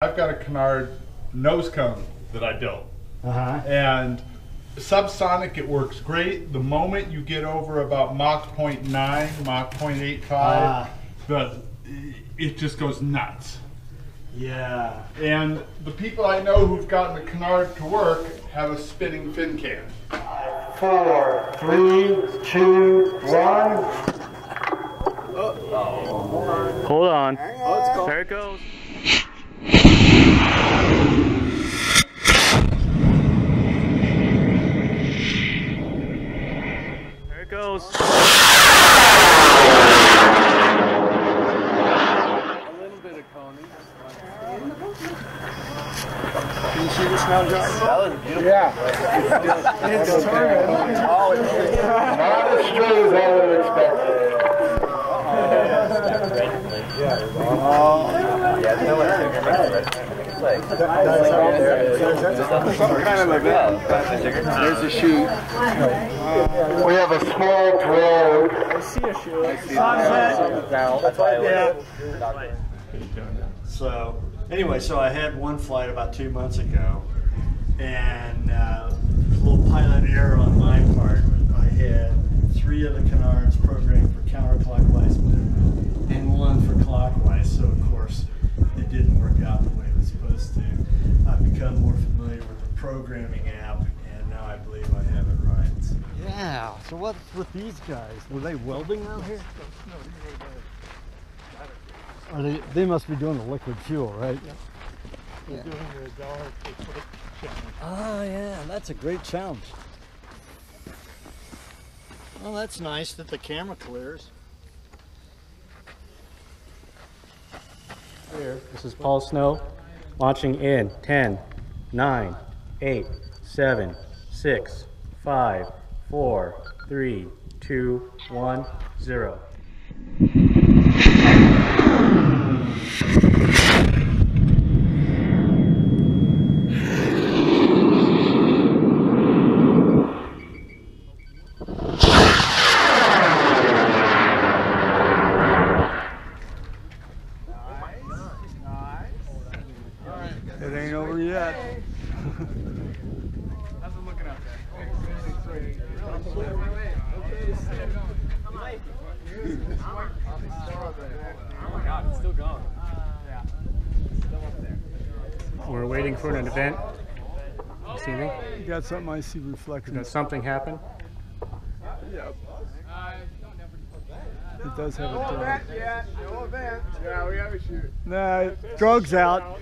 I've got a canard nose cone that I built. Uh-huh. And subsonic, it works great. The moment you get over about Mach 0.9, Mach 0.85, Ah. the, it just goes nuts. Yeah. And the people I know who've gotten the canard to work have a spinning fin can. Four, three, two, one. Hold on. There it goes. There it goes. A little bit of coning. Can you see this now, John? That was beautiful. Yeah. Not as straight as I would have expected. Yeah, no one's figuring out right A. There's a. We have a small drone. that's why I Yeah. So, anyway, so I had one flight about two months ago, and uh, a little pilot error on my part. I had three of the canards programmed for counterclockwise movement and one for clockwise. So, of course, it didn't work out the way it was supposed to. I've become more familiar with the programming app, and now I believe I have it right. Yeah. So what's with these guys? Were they welding out here? Are they? They must be doing the liquid fuel, right? We're doing the dollar per foot challenge. Oh yeah, that's a great challenge. Well, that's nice that the camera clears. Here, this is Paul Snow launching in 10, 9, 8, 7, 6, 5, 4, 3, 2, 1, 0. It ain't over yet. We're waiting for an event. You see anything? You got something I see reflecting. Did something happen? Yep. It does have a drone. Yeah, no event. Yeah, we have a chute. Nah, drogue's out.